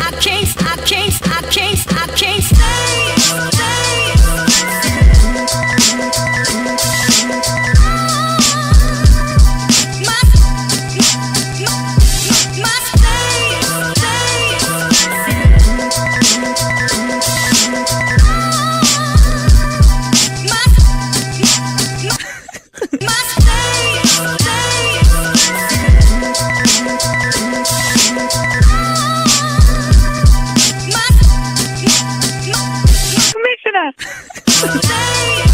I can't, I can't, I can't, I can't stay. place.